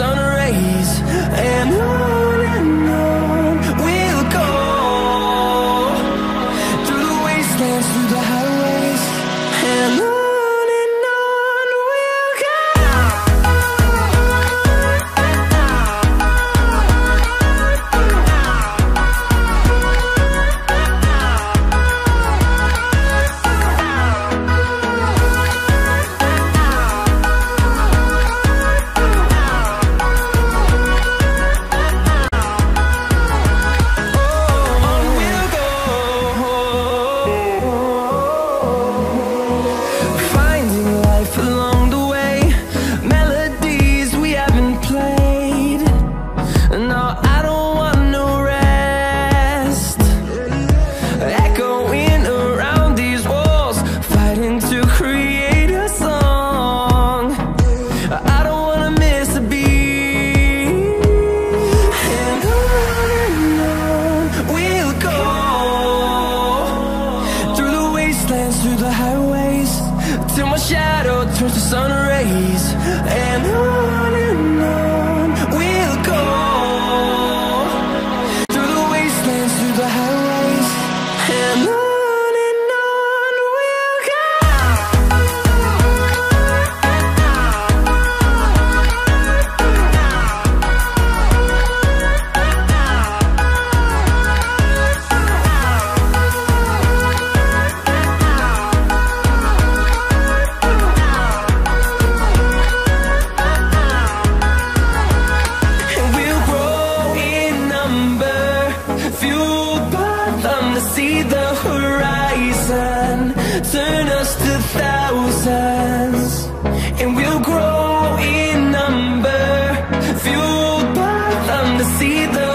sunrise And we'll grow in number Fueled by the seed.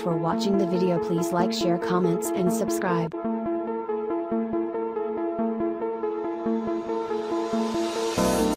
for watching the video please like share comments and subscribe.